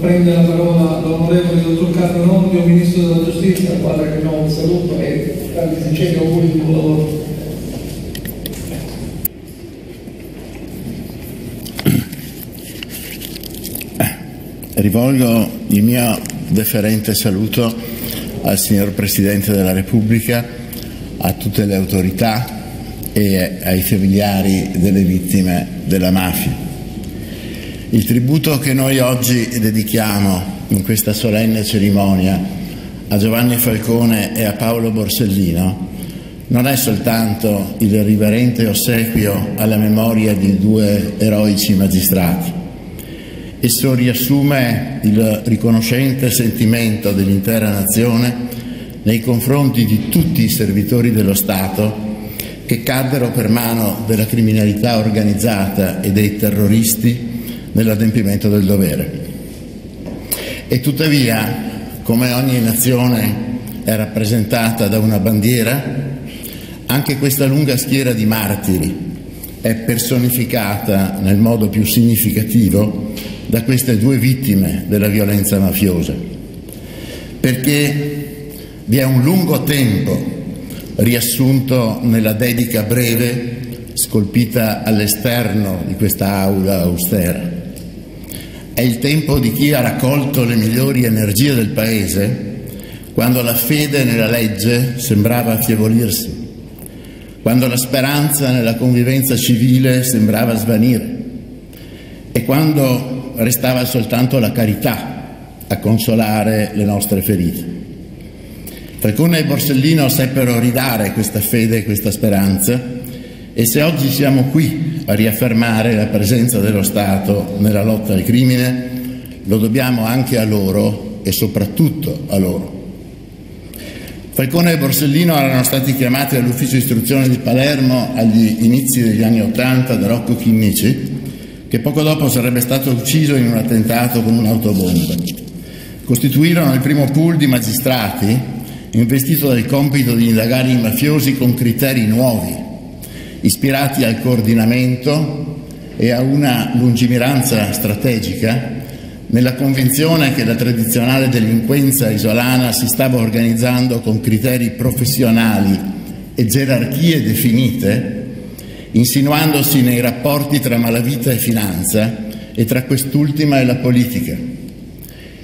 prende la parola l'onorevole dottor Carlo Nondio, Ministro della Giustizia, al quale abbiamo un saluto e tanti sinceri auguri di buon lavoro. Rivolgo il mio deferente saluto al signor Presidente della Repubblica, a tutte le autorità e ai familiari delle vittime della mafia. Il tributo che noi oggi dedichiamo in questa solenne cerimonia a Giovanni Falcone e a Paolo Borsellino non è soltanto il riverente ossequio alla memoria di due eroici magistrati, Esso riassume il riconoscente sentimento dell'intera nazione nei confronti di tutti i servitori dello Stato che caddero per mano della criminalità organizzata e dei terroristi nell'adempimento del dovere. E tuttavia, come ogni nazione è rappresentata da una bandiera, anche questa lunga schiera di martiri è personificata nel modo più significativo da queste due vittime della violenza mafiosa, perché vi è un lungo tempo riassunto nella dedica breve scolpita all'esterno di questa aula austera. È il tempo di chi ha raccolto le migliori energie del Paese quando la fede nella legge sembrava affievolirsi, quando la speranza nella convivenza civile sembrava svanire e quando restava soltanto la carità a consolare le nostre ferite. Falcone e Borsellino seppero ridare questa fede e questa speranza e se oggi siamo qui a riaffermare la presenza dello Stato nella lotta al crimine, lo dobbiamo anche a loro e soprattutto a loro. Falcone e Borsellino erano stati chiamati all'ufficio istruzione di Palermo agli inizi degli anni Ottanta da Rocco Chinnici che poco dopo sarebbe stato ucciso in un attentato con un'autobomba. Costituirono il primo pool di magistrati investito del compito di indagare i mafiosi con criteri nuovi, ispirati al coordinamento e a una lungimiranza strategica, nella convinzione che la tradizionale delinquenza isolana si stava organizzando con criteri professionali e gerarchie definite insinuandosi nei rapporti tra malavita e finanza e tra quest'ultima e la politica.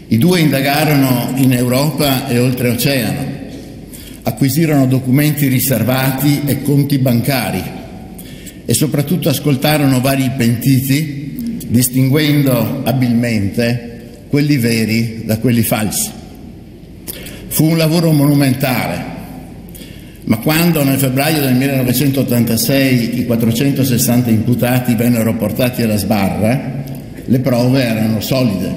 I due indagarono in Europa e oltreoceano, acquisirono documenti riservati e conti bancari e soprattutto ascoltarono vari pentiti, distinguendo abilmente quelli veri da quelli falsi. Fu un lavoro monumentale ma quando nel febbraio del 1986 i 460 imputati vennero portati alla sbarra, le prove erano solide.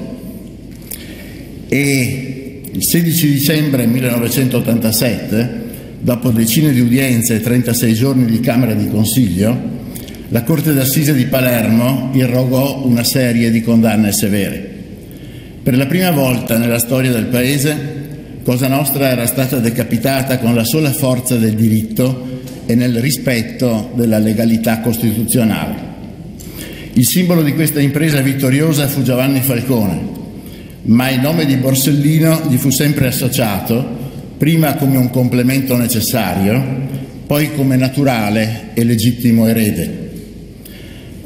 E il 16 dicembre 1987, dopo decine di udienze e 36 giorni di Camera di Consiglio, la Corte d'Assise di Palermo irrogò una serie di condanne severe. Per la prima volta nella storia del Paese Cosa Nostra era stata decapitata con la sola forza del diritto e nel rispetto della legalità costituzionale. Il simbolo di questa impresa vittoriosa fu Giovanni Falcone, ma il nome di Borsellino gli fu sempre associato, prima come un complemento necessario, poi come naturale e legittimo erede.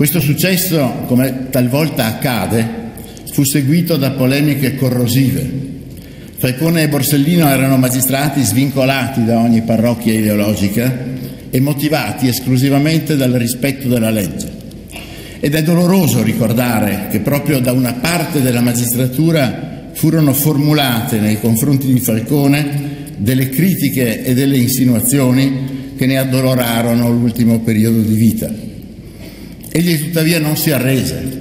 Questo successo, come talvolta accade, fu seguito da polemiche corrosive Falcone e Borsellino erano magistrati svincolati da ogni parrocchia ideologica e motivati esclusivamente dal rispetto della legge. Ed è doloroso ricordare che proprio da una parte della magistratura furono formulate nei confronti di Falcone delle critiche e delle insinuazioni che ne addolorarono l'ultimo periodo di vita. Egli tuttavia non si arrese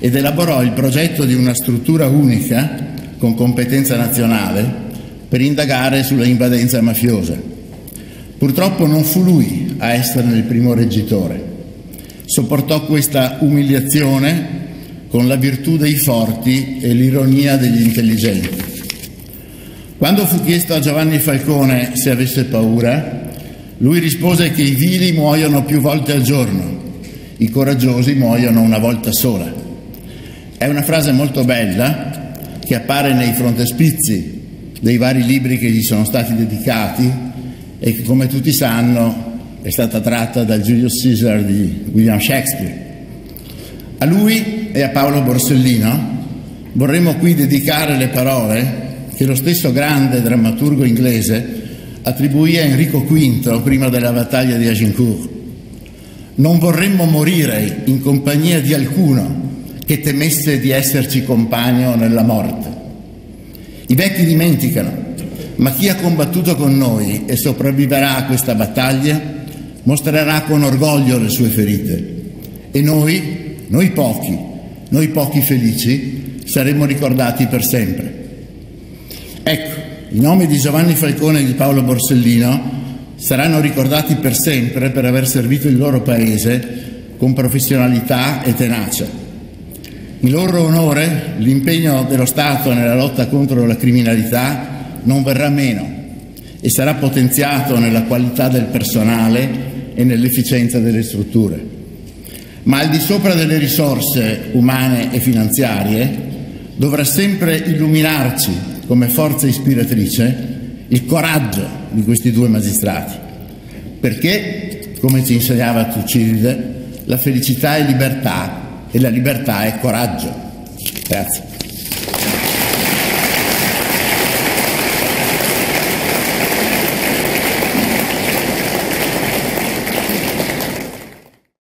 ed elaborò il progetto di una struttura unica con competenza nazionale per indagare sulla invadenza mafiosa. Purtroppo non fu lui a essere il primo reggitore. Sopportò questa umiliazione con la virtù dei forti e l'ironia degli intelligenti. Quando fu chiesto a Giovanni Falcone se avesse paura, lui rispose che i vili muoiono più volte al giorno, i coraggiosi muoiono una volta sola. È una frase molto bella, che appare nei frontespizi dei vari libri che gli sono stati dedicati e che come tutti sanno è stata tratta dal Julius Caesar di William Shakespeare. A lui e a Paolo Borsellino vorremmo qui dedicare le parole che lo stesso grande drammaturgo inglese attribuì a Enrico V prima della battaglia di Agincourt. Non vorremmo morire in compagnia di alcuno che temesse di esserci compagno nella morte. I vecchi dimenticano, ma chi ha combattuto con noi e sopravviverà a questa battaglia mostrerà con orgoglio le sue ferite e noi, noi pochi, noi pochi felici, saremo ricordati per sempre. Ecco, i nomi di Giovanni Falcone e di Paolo Borsellino saranno ricordati per sempre per aver servito il loro paese con professionalità e tenacia. In loro onore l'impegno dello Stato nella lotta contro la criminalità non verrà meno e sarà potenziato nella qualità del personale e nell'efficienza delle strutture. Ma al di sopra delle risorse umane e finanziarie dovrà sempre illuminarci come forza ispiratrice il coraggio di questi due magistrati, perché, come ci insegnava Tucilide, la felicità è libertà e la libertà è coraggio. Grazie.